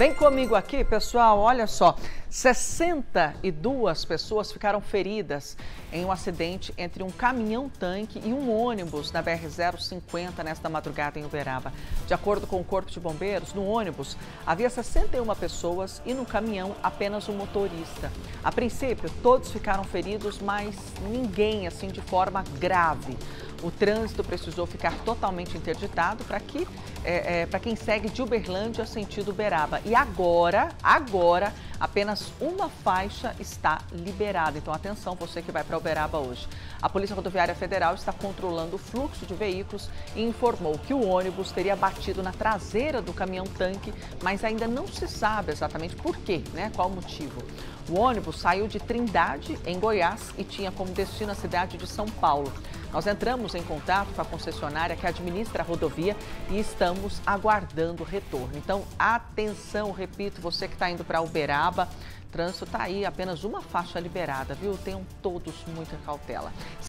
Vem comigo aqui, pessoal. Olha só, 62 pessoas ficaram feridas em um acidente entre um caminhão-tanque e um ônibus na BR-050 nesta madrugada em Uberaba. De acordo com o Corpo de Bombeiros, no ônibus havia 61 pessoas e no caminhão apenas um motorista. A princípio, todos ficaram feridos, mas ninguém assim de forma grave. O trânsito precisou ficar totalmente interditado para que, é, é, para quem segue de Uberlândia sentido Uberaba. E agora, agora, apenas uma faixa está liberada. Então, atenção, você que vai para Uberaba hoje. A Polícia Rodoviária Federal está controlando o fluxo de veículos e informou que o ônibus teria batido na traseira do caminhão-tanque, mas ainda não se sabe exatamente por quê, né? Qual o motivo. O ônibus saiu de Trindade, em Goiás, e tinha como destino a cidade de São Paulo. Nós entramos em contato com a concessionária que administra a rodovia e estamos aguardando o retorno. Então, atenção, repito, você que está indo para Uberaba, trânsito está aí, apenas uma faixa liberada, viu? Tenham todos muita cautela.